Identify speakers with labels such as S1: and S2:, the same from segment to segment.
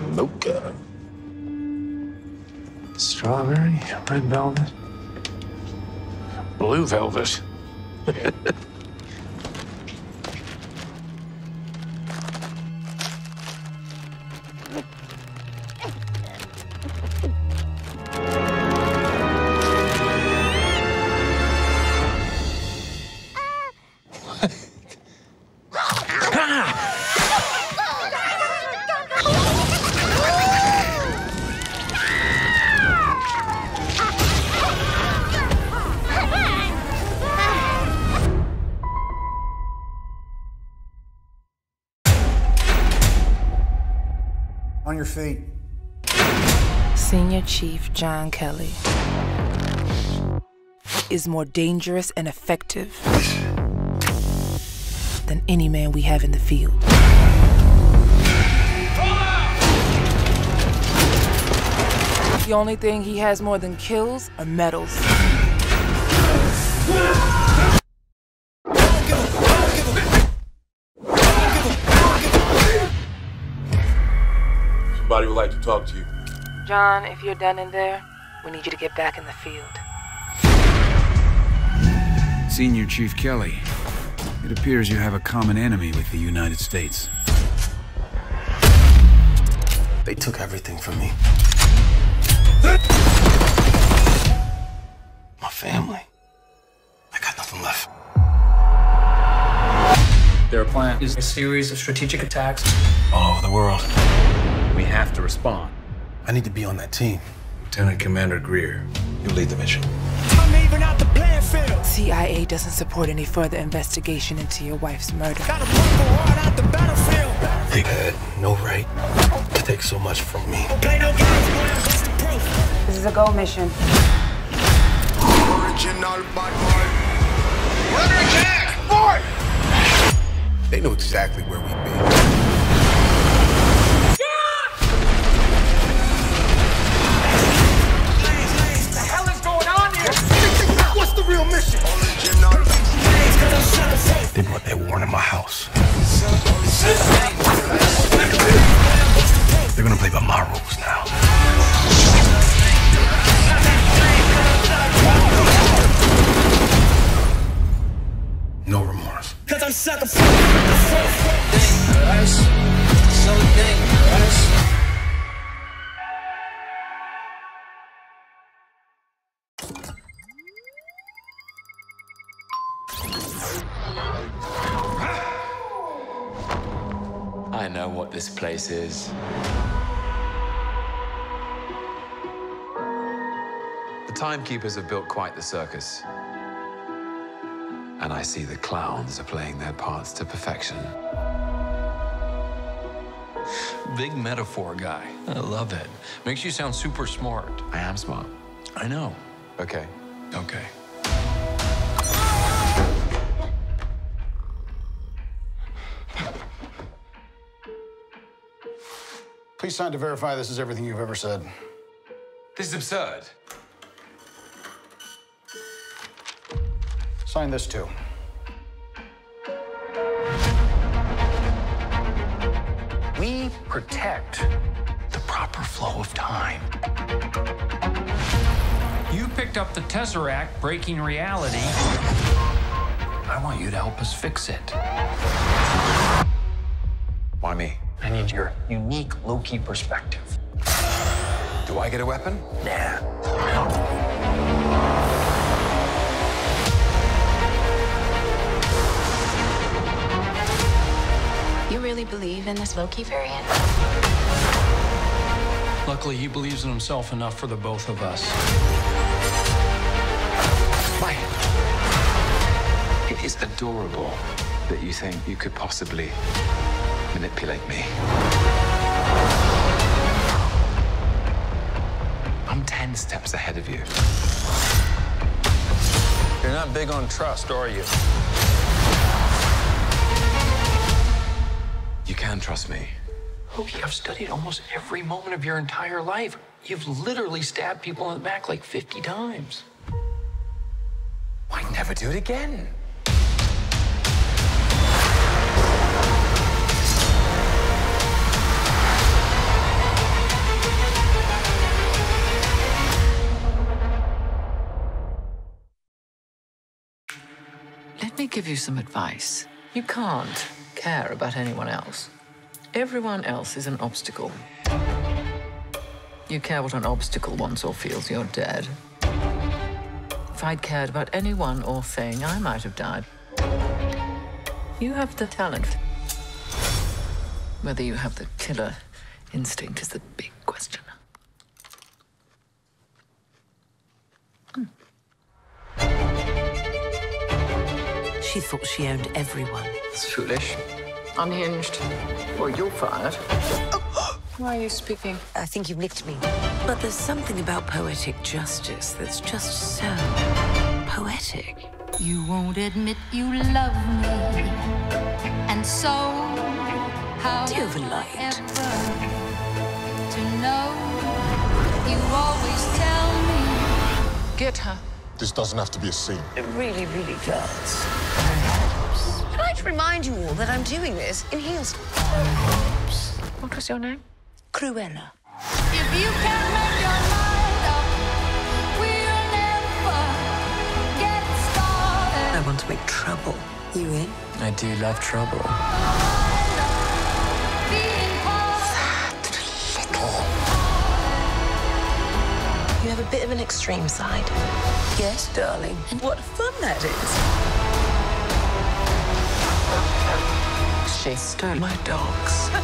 S1: Mocha. Strawberry, red velvet, blue velvet.
S2: On your feet.
S3: Senior Chief John Kelly is more dangerous and effective than any man we have in the field. The only thing he has more than kills are medals.
S4: Somebody would like to talk to you.
S3: John, if you're done in there, we need you to get back in the field.
S5: Senior Chief Kelly, it appears you have a common enemy with the United States.
S2: They took everything from me. My family. I got nothing left.
S6: Their plan is a series of strategic attacks.
S2: All over the world.
S6: We have to respond.
S2: I need to be on that team.
S4: Lieutenant Commander Greer, you lead the mission.
S3: CIA doesn't support any further investigation into your wife's murder.
S2: They had no right to take so much from me.
S7: This is a go mission.
S8: Original bad boy. Under attack! Boy!
S2: They knew exactly where we'd be.
S8: Mission?
S2: They brought that war in my house. They're gonna play by my rules now.
S9: Place is. The timekeepers have built quite the circus. And I see the clowns are playing their parts to perfection.
S6: Big metaphor guy. I love it. Makes you sound super smart.
S9: I am smart.
S6: I know.
S9: Okay.
S6: Okay.
S2: Please sign to verify this is everything you've ever said.
S9: This is absurd.
S2: Sign this too.
S6: We protect the proper flow of time. You picked up the Tesseract breaking reality. I want you to help us fix it.
S9: Why me?
S6: I need your unique Loki perspective.
S9: Do I get a weapon?
S6: Nah.
S10: You really believe in this Loki variant?
S6: Luckily, he believes in himself enough for the both of us.
S9: Why? It is adorable that you think you could possibly manipulate me. I'm 10 steps ahead of you.
S6: You're not big on trust, are you?
S9: You can trust me.
S6: Loki, I've studied almost every moment of your entire life. You've literally stabbed people in the back like 50 times.
S9: Why never do it again?
S3: Me give you some advice. You can't care about anyone else. Everyone else is an obstacle. You care what an obstacle wants or feels, you're dead. If I'd cared about anyone or thing, I might have died. You have the talent. Whether you have the killer instinct is the big question.
S7: She thought she owned everyone.
S3: It's foolish. Unhinged. Well, you're fired. Why are you speaking?
S7: I think you've nicked me. But there's something about poetic justice that's just so poetic.
S11: You won't admit you love me. And so, how
S7: Do you have a light?
S11: ever to know? You always tell me.
S3: Get her.
S12: This doesn't have to be a scene.
S7: It really, really does. I'd to remind you all that I'm doing this in heels.
S3: What was your name?
S7: Cruella.
S11: If you can make your mind up, we'll never get started.
S7: I want to make trouble. You in?
S3: I do love trouble.
S7: You have a bit of an extreme side. Yes, darling. And what fun that is.
S3: She stole my dogs.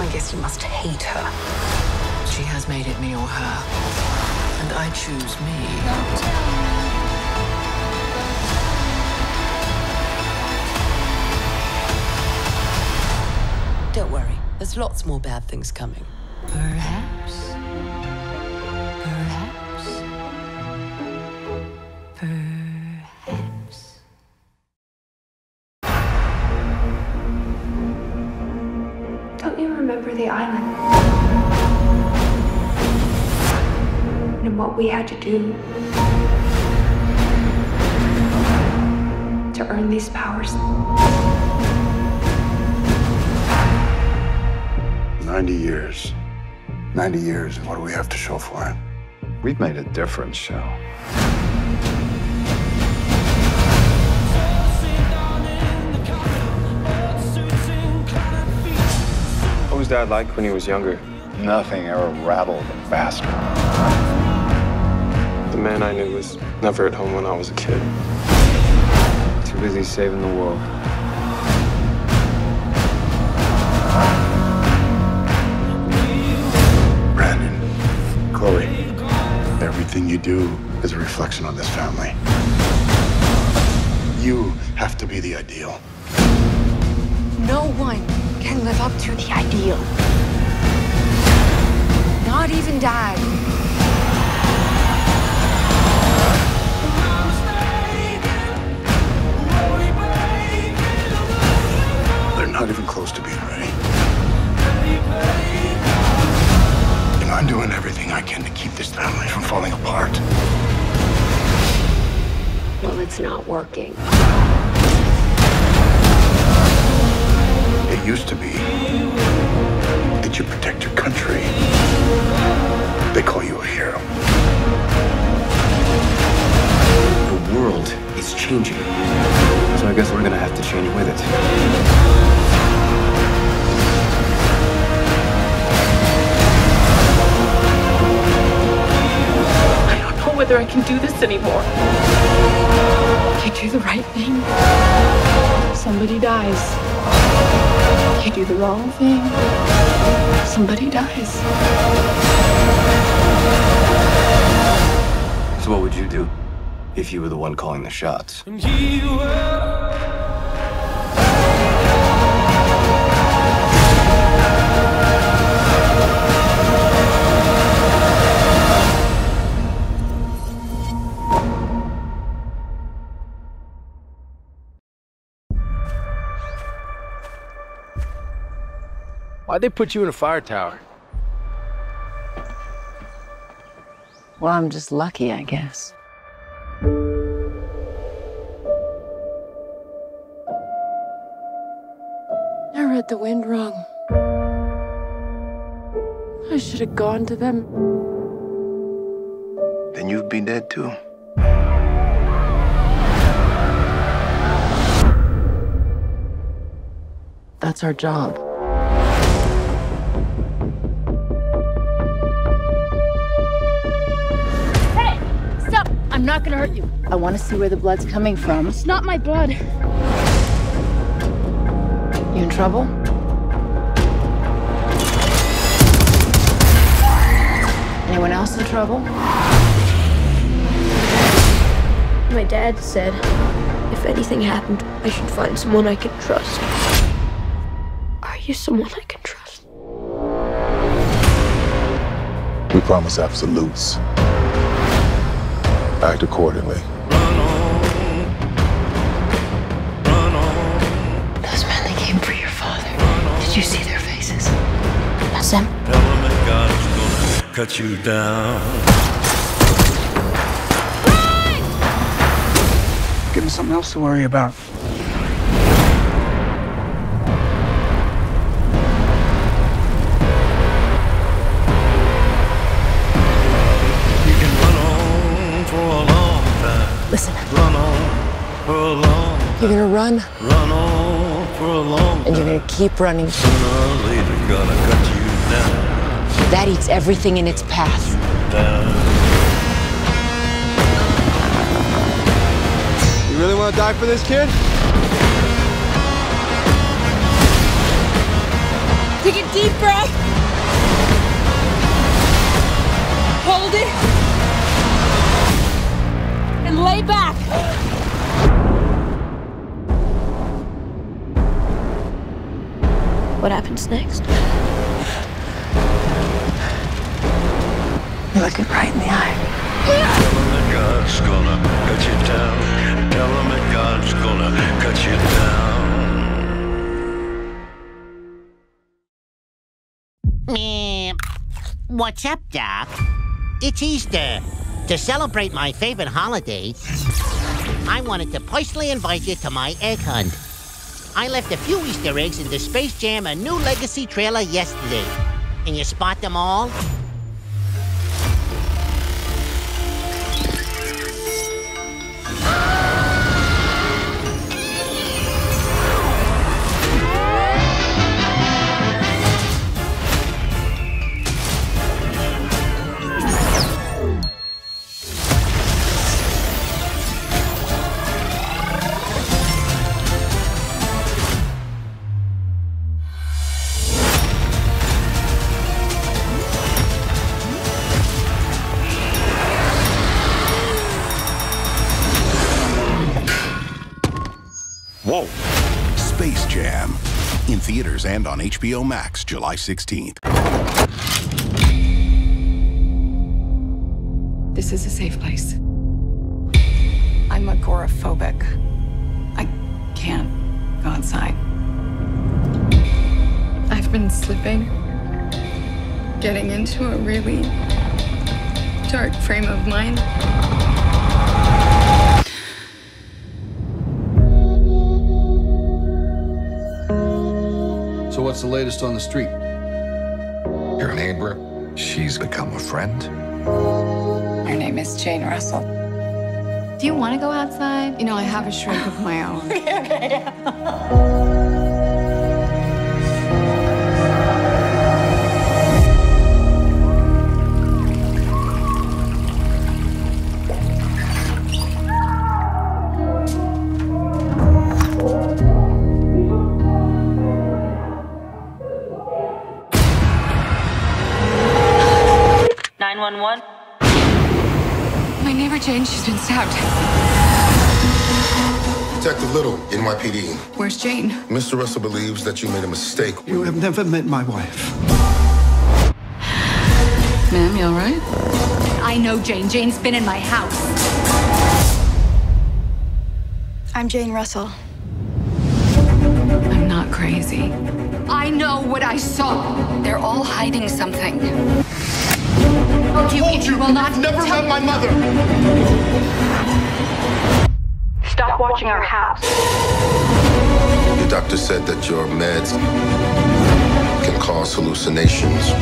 S7: I guess you must hate her.
S3: She has made it me or her. And I choose me.
S7: Don't worry. There's lots more bad things coming.
S11: Perhaps.
S13: What we had to do to earn these powers?
S14: Ninety years. Ninety years, and what do we have to show for it?
S15: We've made a difference, show.
S16: What was Dad like when he was younger?
S15: Nothing ever rattled him faster.
S16: The man I knew was never at home when I was a kid. Too busy saving the world.
S14: Brandon, Chloe, everything you do is a reflection on this family. You have to be the ideal.
S13: No one can live up to the ideal. Not even Dad.
S14: Close to being ready. And I'm doing everything I can to keep this family from falling apart.
S13: Well, it's not working.
S14: It used to be that you protect your country. They call you a hero.
S16: The world is changing. So I guess we're gonna have to change with it.
S13: Whether I can do this anymore. You do the right thing, somebody dies. You do the wrong thing, somebody dies.
S16: So what would you do if you were the one calling the shots?
S17: Why'd they put you in a fire tower?
S18: Well, I'm just lucky, I guess.
S13: I read the wind wrong. I should have gone to them.
S19: Then you'd be dead too.
S20: That's our job.
S10: Not gonna hurt you. I want to see where the blood's coming from. It's not my blood.
S20: You in trouble? Anyone else in trouble?
S21: My dad said if anything happened, I should find someone I can trust. Are you someone I can trust?
S22: We promise absolutes. Act accordingly.
S21: Those men that came for your father. Did you see their faces? That's them.
S23: Tell them that God's gonna cut you down.
S24: Give him something else to worry about.
S13: Listen,
S23: Run on for a long
S13: you're gonna run
S23: Run on for a long
S13: and you're gonna keep running.
S23: Sooner or later, gonna cut you down.
S13: That eats everything in its path.
S23: Down.
S16: You really want to die for this kid?
S25: Take a deep breath. Hold it. Lay back.
S21: What happens next?
S13: You're looking right in the eye.
S23: God's gonna cut you down. Tell that God's gonna cut you down.
S26: What's up, Doc? It's Easter. To celebrate my favorite holiday, I wanted to personally invite you to my egg hunt. I left a few Easter eggs in the Space Jam A New Legacy trailer yesterday. Can you spot them all?
S27: On HBO Max July 16th.
S28: This is a safe place. I'm agoraphobic. I can't go outside. I've been slipping, getting into a really dark frame of mind.
S29: What's the latest on the street?
S22: Your neighbor, she's become a friend.
S28: Her name is Jane Russell. Do you want to go outside? You know, I have a shrink of my own. Jane, she's been stabbed.
S14: Detective Little, NYPD.
S28: Where's Jane?
S14: Mr. Russell believes that you made a mistake.
S29: You have never met my wife.
S28: Ma'am, you all right?
S10: I know Jane. Jane's been in my house.
S21: I'm Jane Russell.
S28: I'm not crazy.
S10: I know what I saw. They're all hiding something. Oh, you,
S16: told you,
S10: will not
S16: you've never
S10: tell
S16: met my mother.
S30: Stop watching our house.
S14: The doctor said that your meds can cause hallucinations.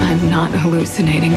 S28: I'm not hallucinating.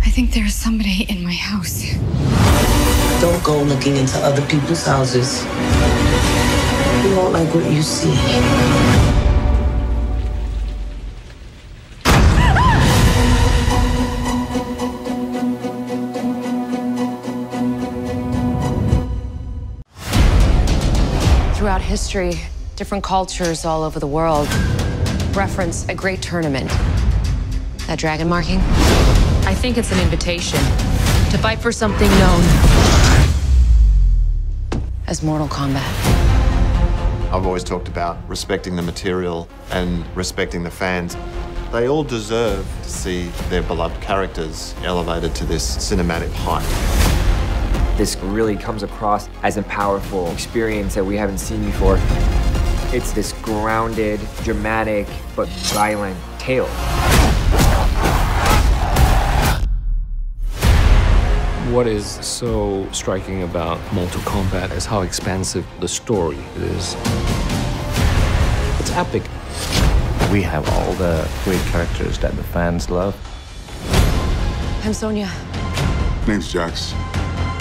S28: I think There's somebody in my house.
S7: Don't go looking into other people's houses. You won't like what you see.
S31: Throughout history, different cultures all over the world reference a great tournament. That dragon marking? I think it's an invitation to fight for something known as Mortal Kombat.
S32: I've always talked about respecting the material and respecting the fans. They all deserve to see their beloved characters elevated to this cinematic height.
S33: This really comes across as a powerful experience that we haven't seen before. It's this grounded, dramatic, but violent tale.
S34: What is so striking about Mortal Kombat is how expansive the story is. It's epic.
S21: We have all the great characters that the fans love.
S31: I'm Sonya.
S1: Name's Jax.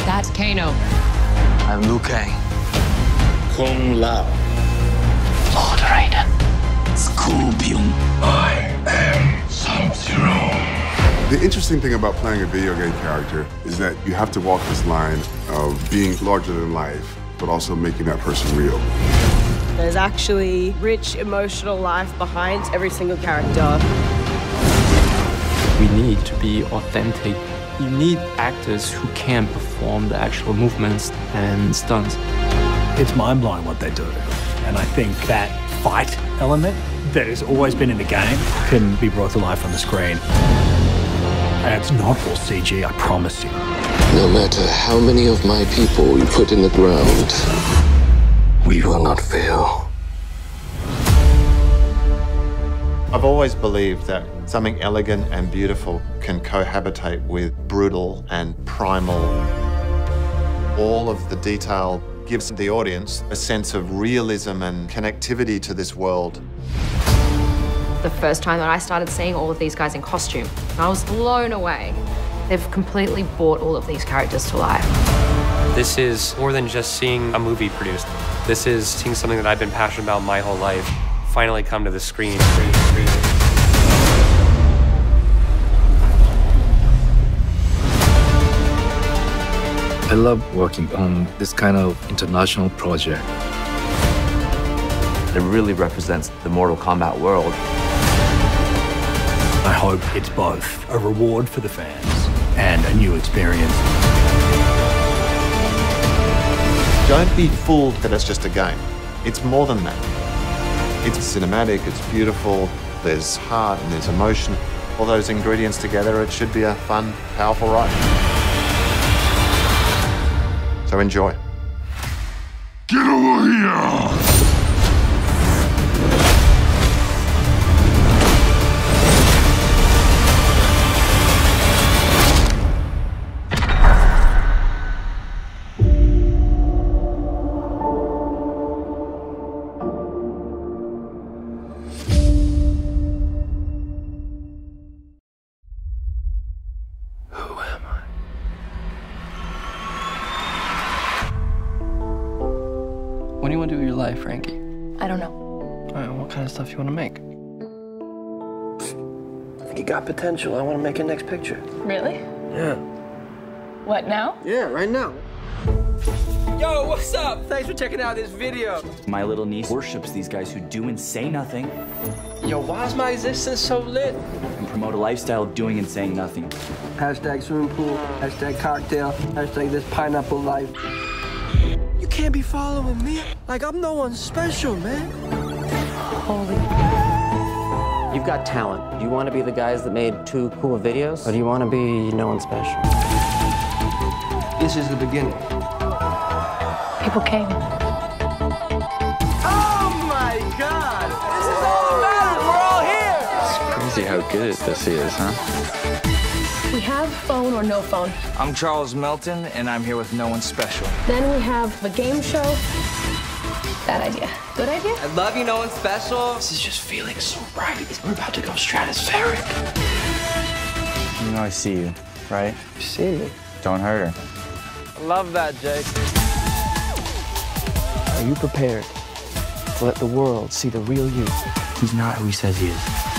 S31: That's Kano.
S21: I'm Liu Kang.
S1: Kung Lao.
S21: Lord Raiden.
S1: Scorpion. I am Sub-Zero. The interesting thing about playing a video game character is that you have to walk this line of being larger than life, but also making that person real.
S16: There's actually rich emotional life behind every single character.
S34: We need to be authentic. You need actors who can perform the actual movements and stunts.
S35: It's mind blowing what they do. And I think that fight element that has always been in the game can be brought to life on the screen. And it's not all CG, I promise you.
S36: No matter how many of my people you put in the ground, we will not fail.
S32: I've always believed that something elegant and beautiful can cohabitate with brutal and primal. All of the detail gives the audience a sense of realism and connectivity to this world.
S31: The first time that I started seeing all of these guys in costume, I was blown away. They've completely brought all of these characters to life.
S34: This is more than just seeing a movie produced. This is seeing something that I've been passionate about my whole life finally come to the screen.
S21: I love working on this kind of international project.
S37: It really represents the Mortal Kombat world.
S35: I hope it's both a reward for the fans and a new experience.
S32: Don't be fooled that it's just a game. It's more than that. It's cinematic, it's beautiful, there's heart and there's emotion. All those ingredients together, it should be a fun, powerful ride. So enjoy.
S1: Get over here!
S2: Life, Frankie?
S3: I don't know.
S2: All right, what kind of stuff you want to make? I think you got potential. I want to make a next picture.
S3: Really?
S2: Yeah.
S3: What now?
S2: Yeah, right now.
S38: Yo, what's up? Thanks for checking out this video.
S37: My little niece worships these guys who do and say nothing
S38: Yo, why is my existence so lit?
S37: and promote a lifestyle of doing and saying nothing.
S2: Hashtag swimming pool, hashtag cocktail, hashtag this pineapple life. You can't be following me like I'm no one special, man.
S3: Holy.
S37: You've got talent. Do you want to be the guys that made two cool videos? Or do you want to be no one special?
S2: This is the beginning.
S3: People came.
S38: Oh my god! This is all that matters. We're all here.
S37: It's Crazy how good this is, huh?
S39: We have phone or no phone.
S38: I'm Charles Melton, and I'm here with no one special.
S39: Then we have a game show. Bad idea. Good idea?
S38: I love you, no one special.
S2: This is just feeling so right. We're about to go stratospheric.
S37: You know I see you right?
S16: You see me.
S37: Don't hurt her.
S16: Love that, Jake. Are you prepared to let the world see the real you?
S37: He's not who he says he is.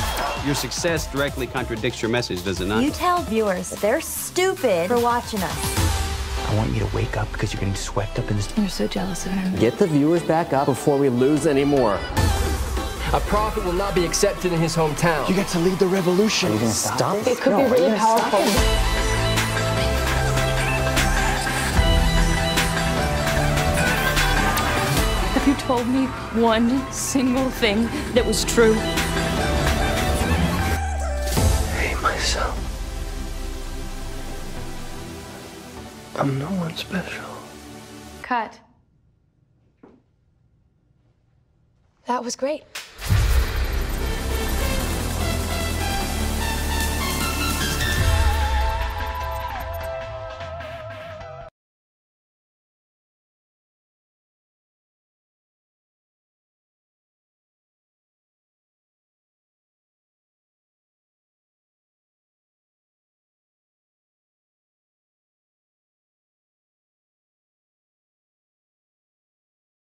S40: Your success directly contradicts your message, does it not?
S41: You tell viewers that they're stupid for watching us.
S37: I want you to wake up because you're getting swept up in this.
S39: You're so jealous of him.
S16: Get the viewers back up before we lose any more. A prophet will not be accepted in his hometown.
S37: You get to lead the revolution. Are you gonna stop,
S16: Stop
S37: this?
S41: It could
S37: No,
S41: be really
S37: gonna stop
S41: powerful.
S37: this?
S39: Have you told me one single thing that was true?
S16: Myself. I'm no one special.
S39: Cut.
S41: That was great.